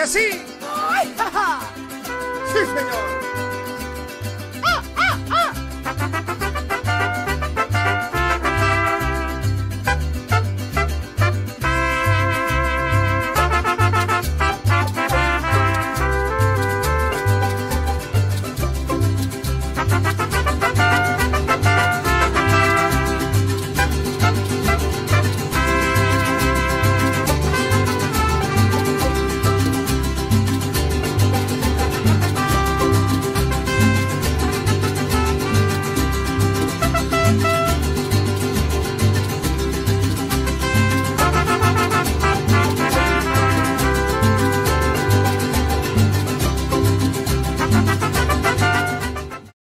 Así. ¡Ay, ja, ja! Sí, señor.